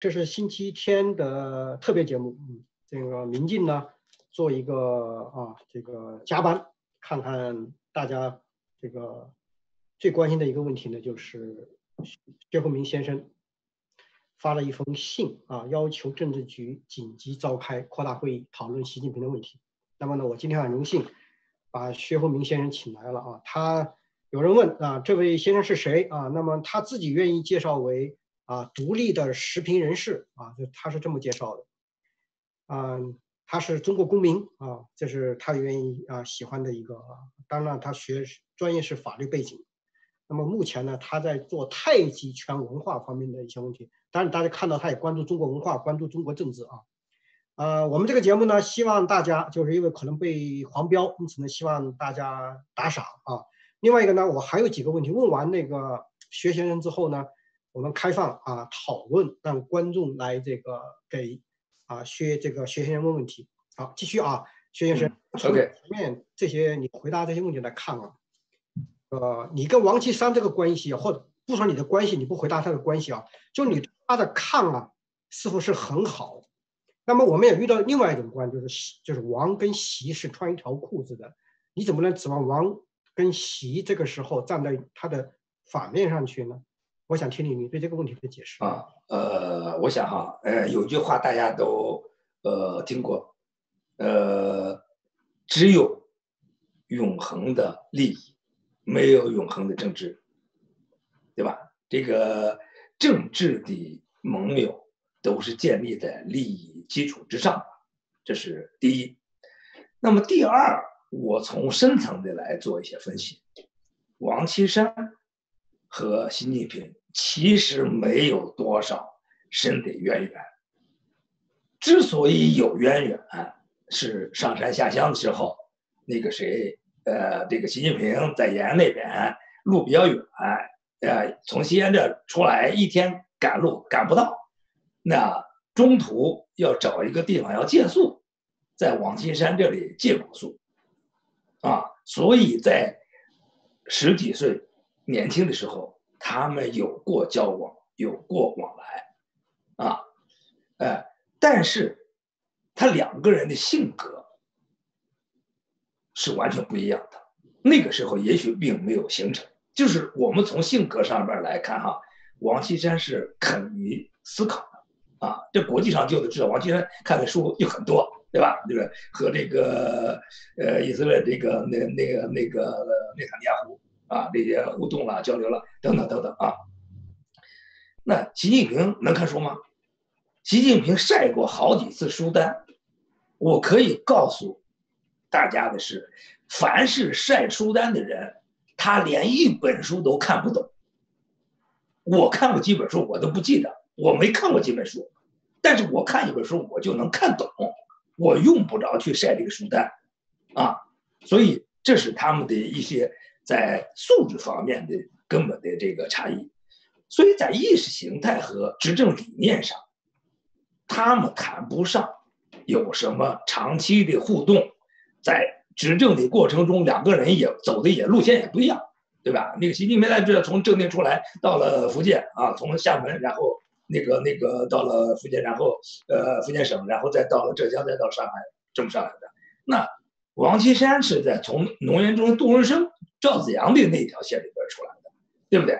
这是星期天的特别节目。嗯，这个民进呢，做一个啊，这个加班，看看大家这个最关心的一个问题呢，就是薛鸿明先生发了一封信啊，要求政治局紧急召开扩大会议，讨论习近平的问题。那么呢，我今天很荣幸把薛鸿明先生请来了啊。他有人问啊，这位先生是谁啊？那么他自己愿意介绍为。啊，独立的时评人士啊，就他是这么介绍的，嗯，他是中国公民啊，这是他愿意啊喜欢的一个，当然他学专业是法律背景，那么目前呢，他在做太极拳文化方面的一些问题，当然大家看到他也关注中国文化，关注中国政治啊，呃，我们这个节目呢，希望大家就是因为可能被黄标，因此呢，希望大家打赏啊，另外一个呢，我还有几个问题，问完那个薛先生之后呢。我们开放啊讨论，让观众来这个给啊薛这个薛先生问问题。好，继续啊，薛先生。OK。前面这些你回答这些问题来看啊，呃，你跟王岐山这个关系，或者不说你的关系，你不回答他的关系啊，就你他的看啊，似乎是很好。那么我们也遇到另外一种关，就是就是王跟习是穿一条裤子的，你怎么能指望王跟习这个时候站在他的反面上去呢？我想听听你对这个问题的解释啊，呃，我想哈，呃，有句话大家都呃听过，呃，只有永恒的利益，没有永恒的政治，对吧？这个政治的盟友都是建立在利益基础之上的，这是第一。那么第二，我从深层的来做一些分析，王岐山和习近平。其实没有多少深的渊源。之所以有渊源，是上山下乡的时候，那个谁，呃，这个习近平在延安那边路比较远，呃，从西安这出来一天赶路赶不到，那中途要找一个地方要借宿，在王岐山这里借过宿，啊，所以在十几岁年轻的时候。他们有过交往，有过往来，啊，哎，但是他两个人的性格是完全不一样的。那个时候也许并没有形成，就是我们从性格上面来看哈，王岐山是肯于思考的，啊，这国际上就得知道王岐山看的书就很多，对吧？这个和这个呃以色列这个那那个那个内塔尼亚胡。啊，这些互动了、交流了，等等等等啊。那习近平能看书吗？习近平晒过好几次书单。我可以告诉大家的是，凡是晒书单的人，他连一本书都看不懂。我看过几本书，我都不记得，我没看过几本书，但是我看一本书，我就能看懂，我用不着去晒这个书单，啊，所以这是他们的一些。在素质方面的根本的这个差异，所以在意识形态和执政理念上，他们谈不上有什么长期的互动。在执政的过程中，两个人也走的也路线也不一样，对吧？那个习近平来这从正定出来，到了福建啊，从厦门，然后那个那个到了福建，然后呃福建省，然后再到了浙江，再到上海，这么上来的。那王岐山是在从农园中杜润生。赵子阳的那条线里边出来的，对不对？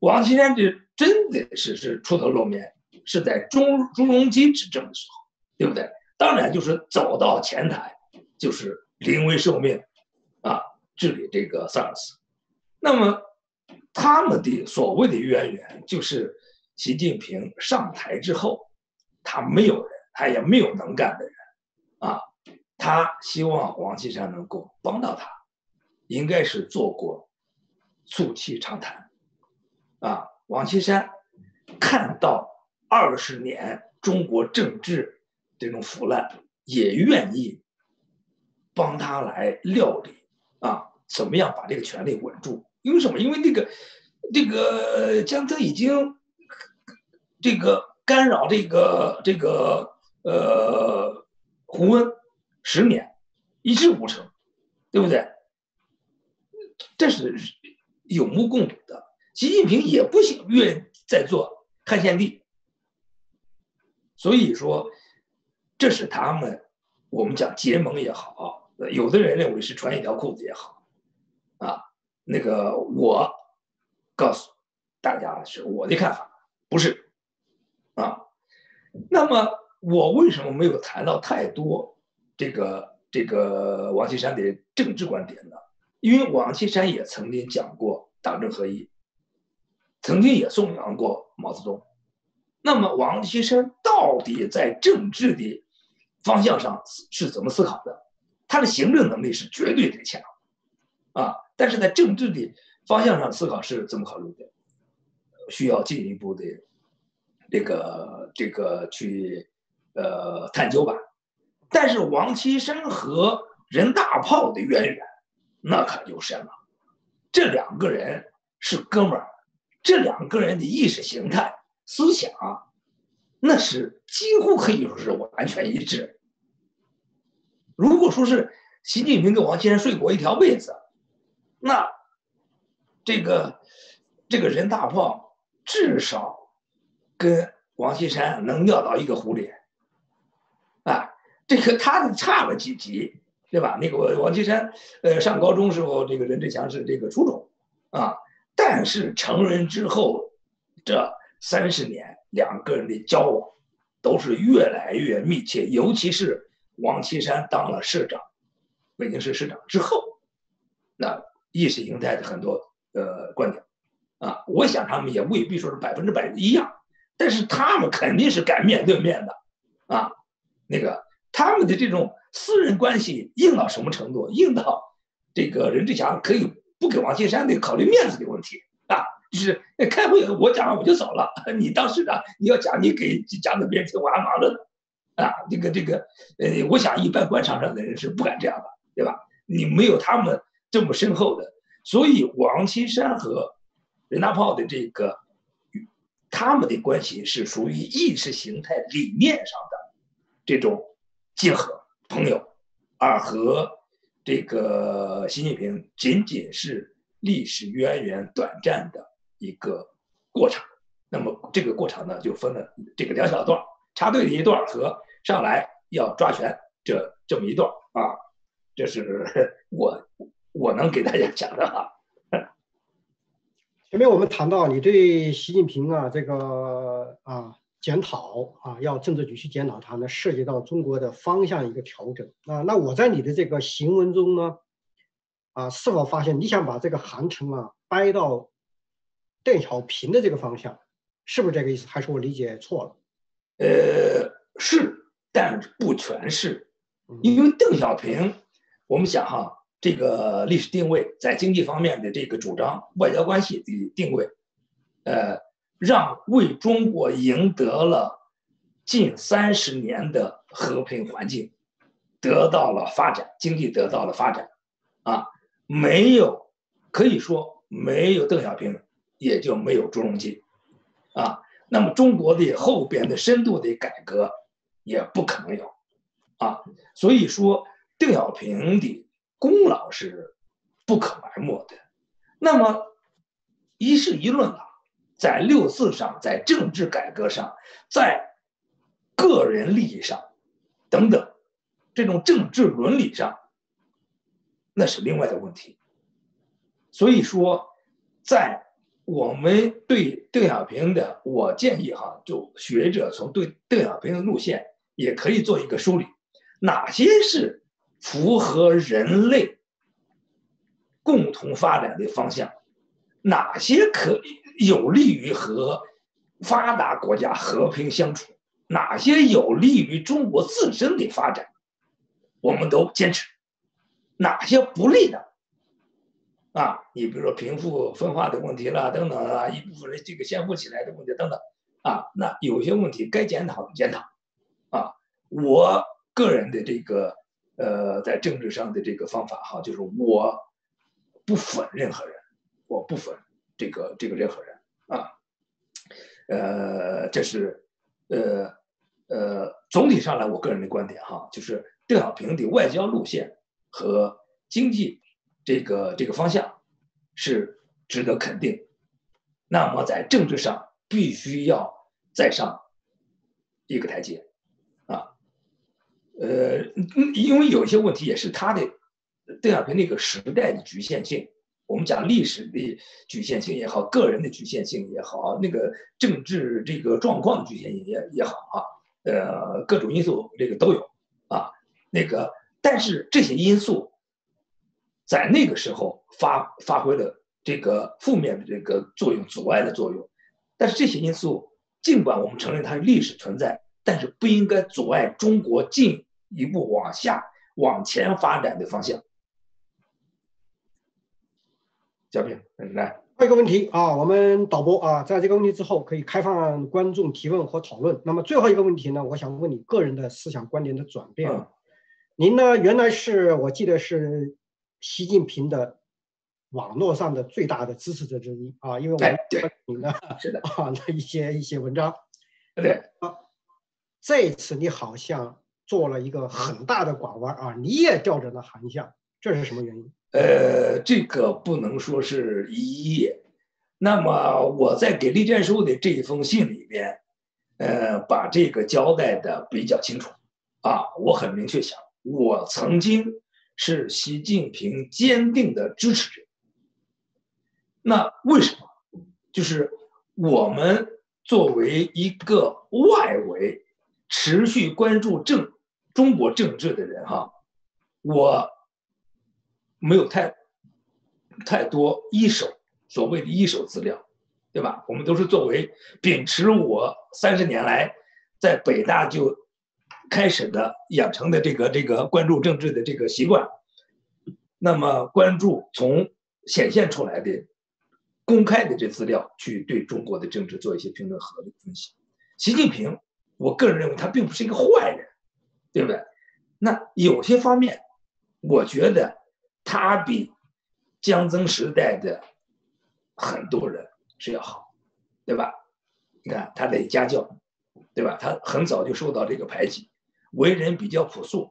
王岐山这真的是是出头露面，是在朱朱镕基执政的时候，对不对？当然就是走到前台，就是临危受命，啊，治理这个萨尔斯。那么他们的所谓的渊源，就是习近平上台之后，他没有人，他也没有能干的人，啊，他希望王岐山能够帮到他。应该是做过促膝长谈，啊，王岐山看到二十年中国政治这种腐烂，也愿意帮他来料理啊，怎么样把这个权力稳住？因为什么？因为那个这个江泽已经这个干扰这个这个呃胡温十年，一事无成，对不对？这是有目共睹的。习近平也不想愿再做汉献帝，所以说，这是他们，我们讲结盟也好，有的人认为是穿一条裤子也好，啊，那个我告诉大家是我的看法，不是，啊，那么我为什么没有谈到太多这个这个王岐山的政治观点呢？因为王岐山也曾经讲过党政合一，曾经也颂扬过毛泽东。那么王岐山到底在政治的方向上是怎么思考的？他的行政能力是绝对的强，啊，但是在政治的方向上思考是怎么考虑的？需要进一步的这个这个去呃探究吧。但是王岐山和任大炮的渊源，那可就深了。这两个人是哥们儿，这两个人的意识形态。思想，那是几乎可以说是完全一致。如果说是习近平跟王岐山睡过一条被子，那这个这个任大炮至少跟王岐山能尿到一个壶里，啊，这个他差了几级，对吧？那个王岐山，呃，上高中时候，这个任志强是这个初中，啊，但是成人之后，这。三十年，两个人的交往都是越来越密切，尤其是王岐山当了市长，北京市市长之后，那意识形态的很多呃观点，啊，我想他们也未必说是百分之百一样，但是他们肯定是敢面对面的，啊，那个他们的这种私人关系硬到什么程度？硬到这个任志强可以不给王岐山的考虑面子的问题啊。就是开会，我讲完我就走了。你当市长，你要讲，你给讲的别人听，我还忙着呢。啊，这个这个，呃，我想一般官场上的人是不敢这样的，对吧？你没有他们这么深厚的，所以王岐山和任大炮的这个他们的关系是属于意识形态理念上的这种结合朋友，而和这个习近平仅仅是历史渊源短暂的。一个过程，那么这个过程呢，就分了这个两小段插队的一段和上来要抓权这这么一段啊，这是我我能给大家讲的啊。前面我们谈到你对习近平啊这个啊检讨啊，要政治局去检讨它呢，涉及到中国的方向一个调整啊。那我在你的这个行文中呢，啊，是否发现你想把这个航程啊掰到？邓小平的这个方向，是不是这个意思？还是我理解错了？呃，是，但不全是，因为邓小平，我们想哈，这个历史定位在经济方面的这个主张，外交关系的定位，呃，让为中国赢得了近三十年的和平环境，得到了发展，经济得到了发展，啊，没有，可以说没有邓小平。也就没有朱镕基，啊，那么中国的后边的深度的改革也不可能有，啊，所以说邓小平的功劳是不可埋没的。那么一事一论啊，在六四上，在政治改革上，在个人利益上等等这种政治伦理上，那是另外的问题。所以说，在我们对邓小平的，我建议哈，就学者从对邓小平的路线也可以做一个梳理，哪些是符合人类共同发展的方向，哪些可以有利于和发达国家和平相处，哪些有利于中国自身的发展，我们都坚持，哪些不利的。啊，你比如说贫富分化的问题啦，等等啊，一部分人这个先富起来的问题等等，啊，那有些问题该检讨的检讨，啊，我个人的这个呃，在政治上的这个方法哈，就是我不粉任何人，我不粉这个这个任何人啊，呃，这是呃呃，总体上来我个人的观点哈，就是邓小平的外交路线和经济。这个这个方向是值得肯定，那么在政治上必须要再上一个台阶，啊，呃，因为有一些问题也是他的邓小平那个时代的局限性，我们讲历史的局限性也好，个人的局限性也好，那个政治这个状况的局限性也也好啊，呃，各种因素这个都有啊，那个，但是这些因素在那个时候发发挥了这个负面的这个作用，阻碍的作用，但是这些因素。尽管我们承认它是历史存在，但是不应该阻碍中国进一步往下、往前发展的方向。小平，来，还有一个问题啊，我们导播啊，在这个问题之后可以开放观众提问和讨论。那么最后一个问题呢，我想问你个人的思想观点的转变。您呢，原来是我记得是习近平的。网络上的最大的支持者之一啊，因为我看你的 是的 啊的一些一些文章，对啊，这一次你好像做了一个很大的拐弯啊，你也调整了航向，这是什么原因？呃，这个不能说是一页。那么我在给栗战书的这一封信里边，呃，把这个交代的比较清楚啊，我很明确讲，我曾经是习近平坚定的支持者。那为什么？就是我们作为一个外围持续关注政中国政治的人哈，我没有太太多一手所谓的一手资料，对吧？我们都是作为秉持我三十年来在北大就开始的养成的这个这个关注政治的这个习惯，那么关注从显现出来的。公开的这资料去对中国的政治做一些评论和分析。习近平，我个人认为他并不是一个坏人，对不对？那有些方面，我觉得他比江曾时代的很多人是要好，对吧？你看他的家教，对吧？他很早就受到这个排挤，为人比较朴素，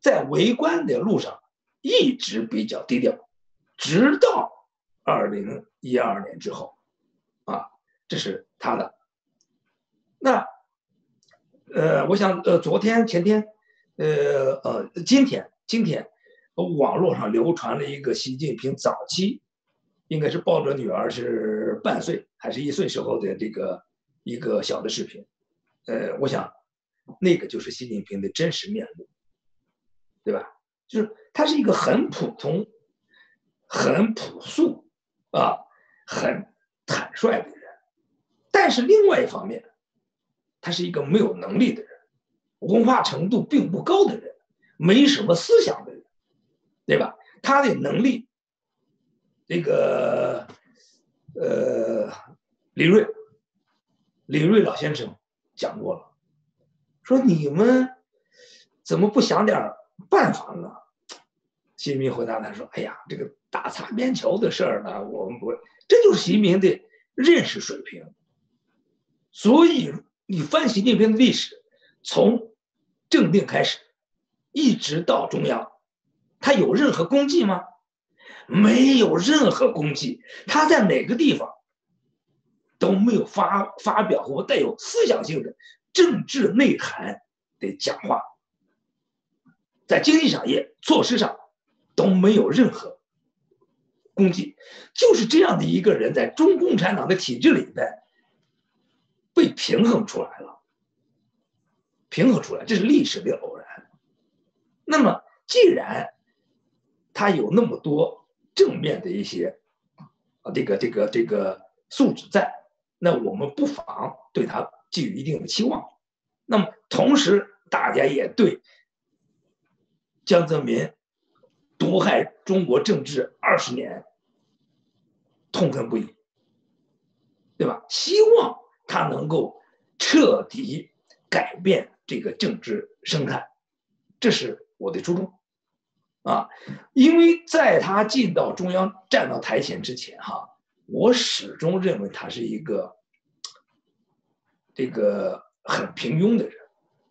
在为官的路上一直比较低调，直到。二零一二年之后，啊，这是他的。那，呃，我想，呃，昨天、前天，呃呃，今天、今天，网络上流传了一个习近平早期，应该是抱着女儿是半岁还是一岁时候的这个一个小的视频。呃，我想，那个就是习近平的真实面目，对吧？就是他是一个很普通、很朴素。啊，很坦率的人，但是另外一方面，他是一个没有能力的人，文化程度并不高的人，没什么思想的人，对吧？他的能力，这个，呃，李瑞，李瑞老先生讲过了，说你们怎么不想点办法呢？习近平回答他说：“哎呀，这个。”打擦边球的事儿呢，我们不会，这就是习近平的认识水平。所以你翻习近平的历史，从正定开始，一直到中央，他有任何功绩吗？没有任何功绩。他在哪个地方都没有发发表过带有思想性的政治内涵的讲话，在经济产业措施上都没有任何。功绩就是这样的一个人，在中共产党的体制里边被平衡出来了，平衡出来，这是历史的偶然。那么，既然他有那么多正面的一些啊，这个这个这个素质在，那我们不妨对他寄予一定的期望。那么，同时大家也对江泽民毒害中国政治二十年。痛恨不已，对吧？希望他能够彻底改变这个政治生态，这是我的初衷啊！因为在他进到中央、站到台前之前，哈，我始终认为他是一个这个很平庸的人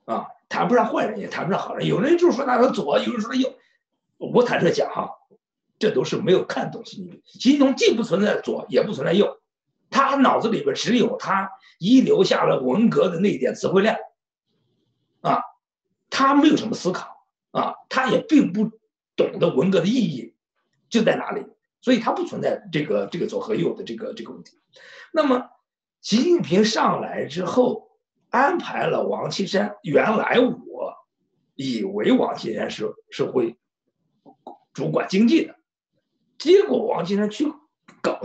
啊，谈不上坏人，也谈不上好人。有人就说他是左，有人说右，我坦率讲哈。这都是没有看懂习近平。习近平既不存在左，也不存在右，他脑子里边只有他遗留下了文革的那点词汇量，啊，他没有什么思考啊，他也并不懂得文革的意义就在哪里，所以他不存在这个这个左和右的这个这个问题。那么，习近平上来之后安排了王岐山，原来我以为王岐山是是会主管经济的，结果王岐山去搞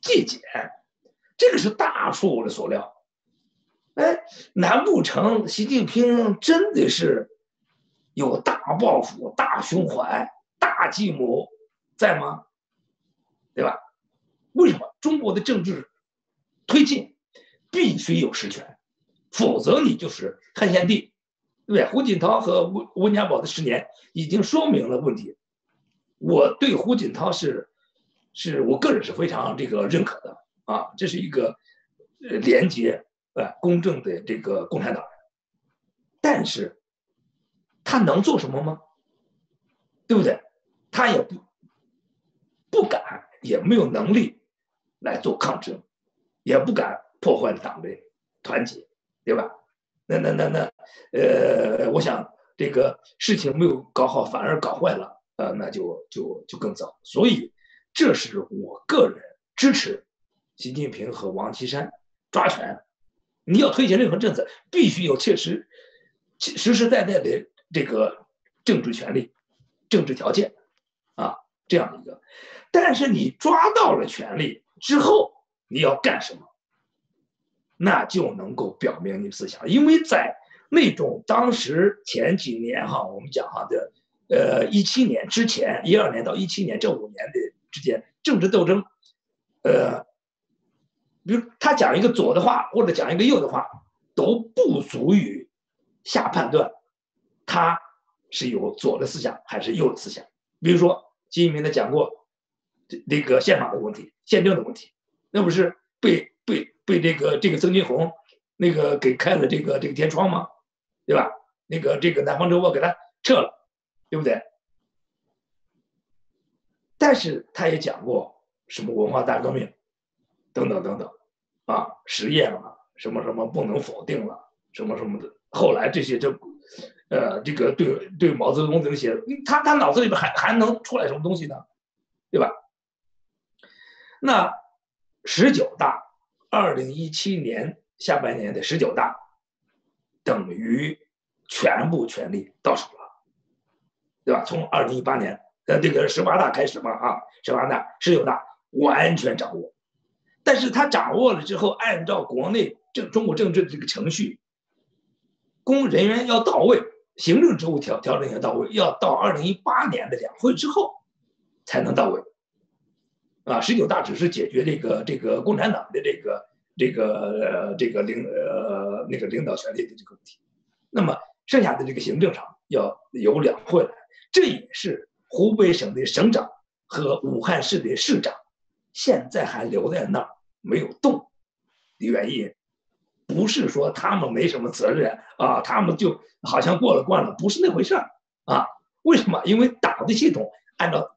纪检，这个是大出我的所料。哎，难不成习近平真的是有大抱负、大胸怀、大计谋在吗？对吧？为什么中国的政治推进必须有实权，否则你就是汉献帝，对不对？胡锦涛和温温家宝的十年已经说明了问题。我对胡锦涛是，是我个人是非常这个认可的啊，这是一个廉洁。呃，公正的这个共产党人，但是，他能做什么吗？对不对？他也不不敢，也没有能力来做抗争，也不敢破坏党的团结，对吧？那那那那，呃，我想这个事情没有搞好，反而搞坏了，呃，那就就就更糟。所以，这是我个人支持习近平和王岐山抓权。你要推行任何政策，必须有切实、实实在在的这个政治权利、政治条件，啊，这样一个。但是你抓到了权力之后，你要干什么？那就能够表明你思想。因为在那种当时前几年哈，我们讲哈的，呃，一七年之前，一二年到一七年这五年的之间政治斗争，呃。比如他讲一个左的话，或者讲一个右的话，都不足以下判断，他是有左的思想还是右的思想。比如说，习近平他讲过这那个宪法的问题、宪政的问题，那不是被被被这个这个曾庆红那个给开了这个这个天窗吗？对吧？那个这个南方周末给他撤了，对不对？但是他也讲过什么文化大革命。等等等等，啊，实验了什么什么不能否定了什么什么的。后来这些就，呃，这个对对毛泽东这些，他他脑子里边还还能出来什么东西呢？对吧？那十九大，二零一七年下半年的十九大，等于全部权力到手了，对吧？从二零一八年呃这个十八大开始嘛，啊，十八大、十九大完全掌握。但是他掌握了之后，按照国内政中国政治的这个程序，公人员要到位，行政职务调调整要到位，要到二零一八年的两会之后才能到位。啊，十九大只是解决这个这个共产党的这个这个呃这个领呃那个领导权力的这个问题，那么剩下的这个行政上要由两会来，这也是湖北省的省长和武汉市的市长。现在还留在那儿没有动的原因，不是说他们没什么责任啊，他们就好像过了关了，不是那回事儿啊？为什么？因为党的系统按照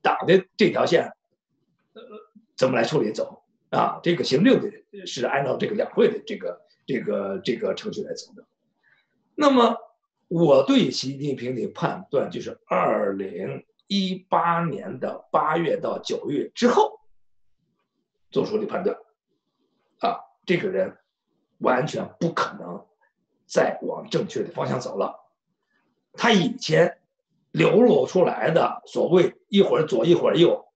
党的这条线，呃，怎么来处理走啊？这个行政的是按照这个两会的这个这个这个程序来走的。那么我对习近平的判断就是二零。一八年的八月到九月之后做出的判断，啊，这个人完全不可能再往正确的方向走了。他以前流露出来的所谓一会儿左一会儿右，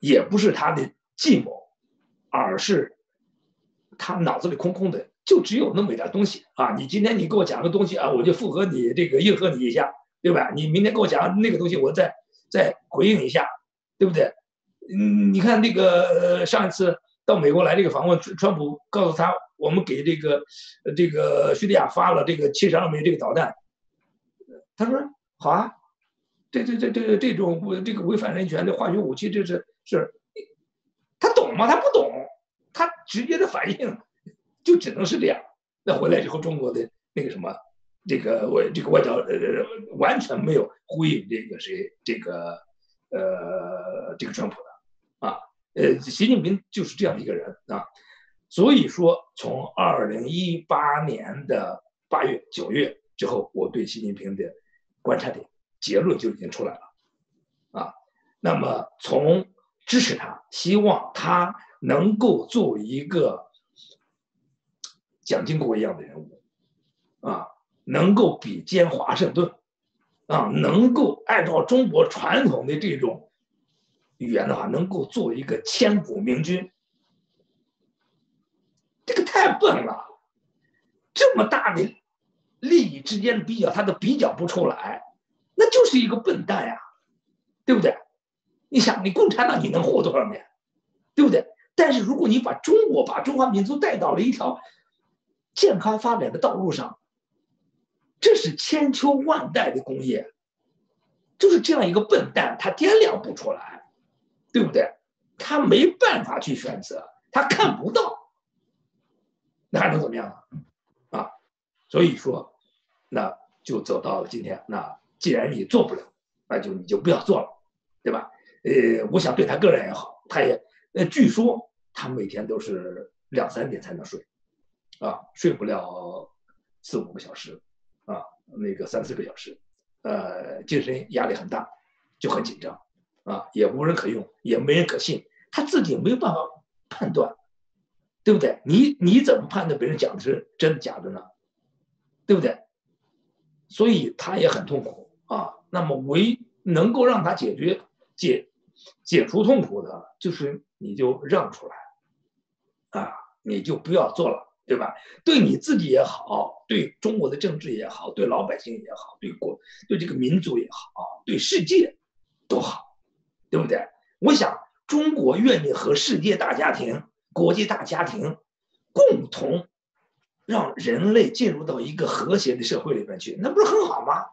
也不是他的计谋，而是他脑子里空空的，就只有那么一点东西啊。你今天你给我讲个东西啊，我就附和你这个应和你一下。对吧？你明天给我讲那个东西，我再再回应一下，对不对？嗯，你看那个上一次到美国来这个访问，川普告诉他，我们给这个这个叙利亚发了这个七十二枚这个导弹，他说好啊，这这这这这种这个违反人权的化学武器，这是是，他懂吗？他不懂，他直接的反应就只能是这样。那回来之后，中国的那个什么？这个外这个外交呃完全没有呼应这个谁这个呃这个川普的啊呃习近平就是这样一个人啊，所以说从二零一八年的八月、九月之后，我对习近平的观察点结论就已经出来了，啊，那么从支持他，希望他能够作为一个蒋经国一样的人物，啊，能够比肩华盛顿，啊，能够按照中国传统的这种语言的话，能够作为一个千古明君。这个太笨了，这么大的利益之间的比较，他都比较不出来，那就是一个笨蛋呀，对不对？你想，你共产党你能活多少年，对不对？但是如果你把中国、把中华民族带到了一条健康发展的道路上，这是千秋万代的功业，就是这样一个笨蛋，他掂量不出来，对不对？他没办法去选择，他看不到。那还能怎么样啊？啊，所以说，那就走到了今天。那既然你做不了，那就你就不要做了，对吧？呃，我想对他个人也好，他也呃，据说他每天都是两三点才能睡，啊，睡不了四五个小时，啊，那个三四个小时，呃，精神压力很大，就很紧张，啊，也无人可用，也没人可信，他自己没有办法判断。对不对？你你怎么判断别人讲的是真的假的呢？对不对？所以他也很痛苦啊。那么唯能够让他解决解解除痛苦的，就是你就让出来啊，你就不要做了，对吧？对你自己也好，对中国的政治也好，对老百姓也好，对国对这个民族也好，对世界都好，对不对？我想中国愿意和世界大家庭。国际大家庭共同让人类进入到一个和谐的社会里边去，那不是很好吗？